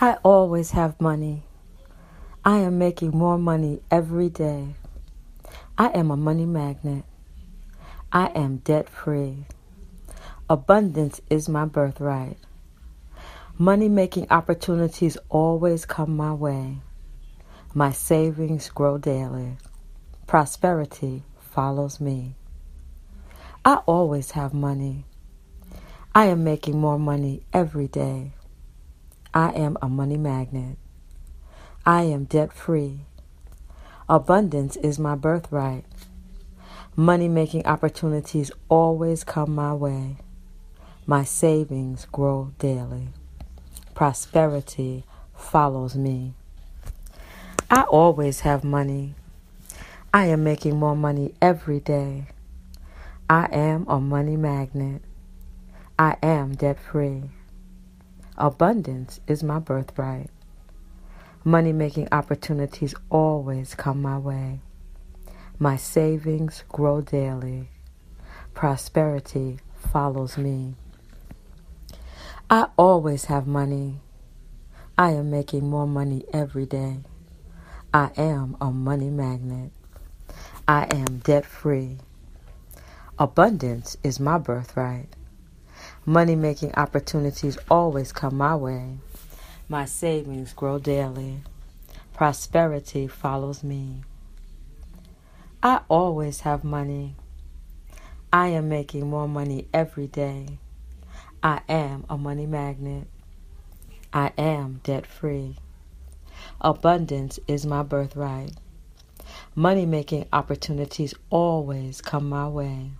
I always have money. I am making more money every day. I am a money magnet. I am debt free. Abundance is my birthright. Money making opportunities always come my way. My savings grow daily. Prosperity follows me. I always have money. I am making more money every day. I am a money magnet. I am debt free. Abundance is my birthright. Money making opportunities always come my way. My savings grow daily. Prosperity follows me. I always have money. I am making more money every day. I am a money magnet. I am debt free. Abundance is my birthright. Money making opportunities always come my way. My savings grow daily. Prosperity follows me. I always have money. I am making more money every day. I am a money magnet. I am debt free. Abundance is my birthright. Money making opportunities always come my way. My savings grow daily. Prosperity follows me. I always have money. I am making more money every day. I am a money magnet. I am debt free. Abundance is my birthright. Money making opportunities always come my way.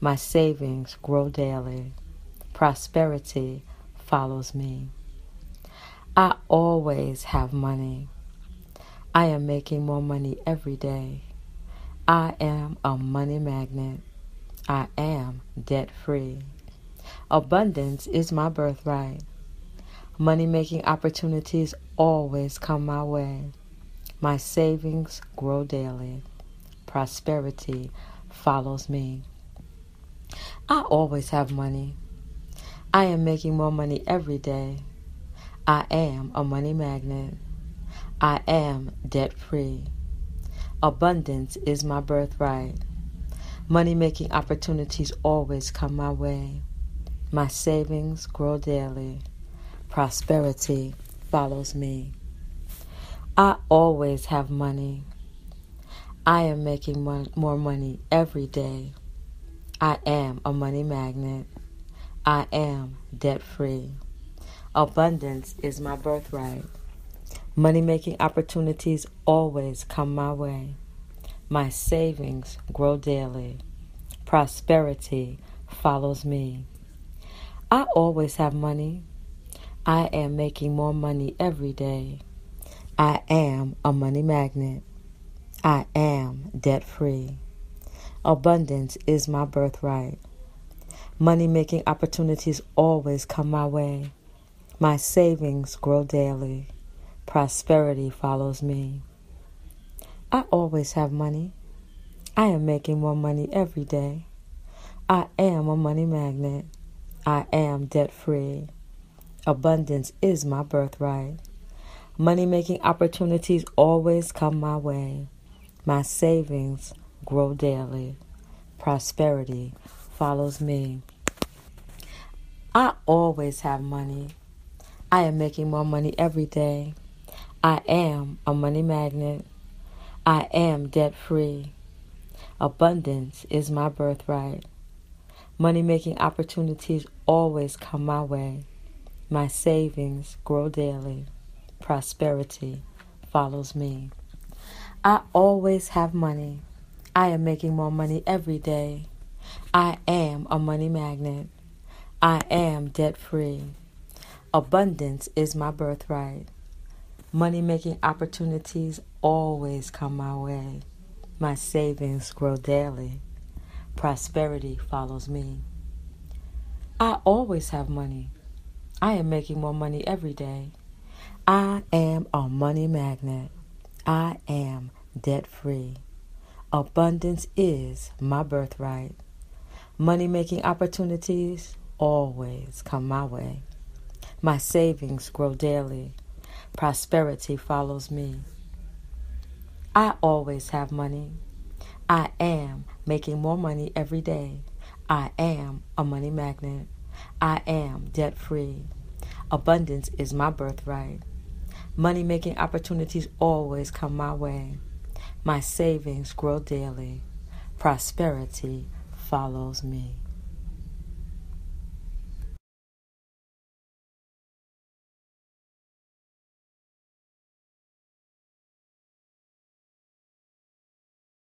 My savings grow daily prosperity follows me. I always have money. I am making more money every day. I am a money magnet. I am debt free. Abundance is my birthright. Money making opportunities always come my way. My savings grow daily. Prosperity follows me. I always have money. I am making more money every day. I am a money magnet. I am debt free. Abundance is my birthright. Money making opportunities always come my way. My savings grow daily. Prosperity follows me. I always have money. I am making more money every day. I am a money magnet. I am debt free. Abundance is my birthright. Money making opportunities always come my way. My savings grow daily. Prosperity follows me. I always have money. I am making more money every day. I am a money magnet. I am debt free. Abundance is my birthright. Money making opportunities always come my way. My savings grow daily. Prosperity follows me. I always have money. I am making more money every day. I am a money magnet. I am debt free. Abundance is my birthright. Money making opportunities always come my way. My savings grow daily. Prosperity follows me. I always have money. I am making more money every day. I am a money magnet. I am debt free. Abundance is my birthright. Money making opportunities always come my way. My savings grow daily. Prosperity follows me. I always have money. I am making more money every day. I am a money magnet. I am debt free. Abundance is my birthright. Money making opportunities always come my way. My savings grow daily. Prosperity follows me. I always have money. I am making more money every day. I am a money magnet. I am debt free. Abundance is my birthright. Money making opportunities always come my way. My savings grow daily. Prosperity follows me. I always have money. I am making more money every day. I am a money magnet. I am debt free. Abundance is my birthright. Money making opportunities always come my way. My savings grow daily. Prosperity follows me.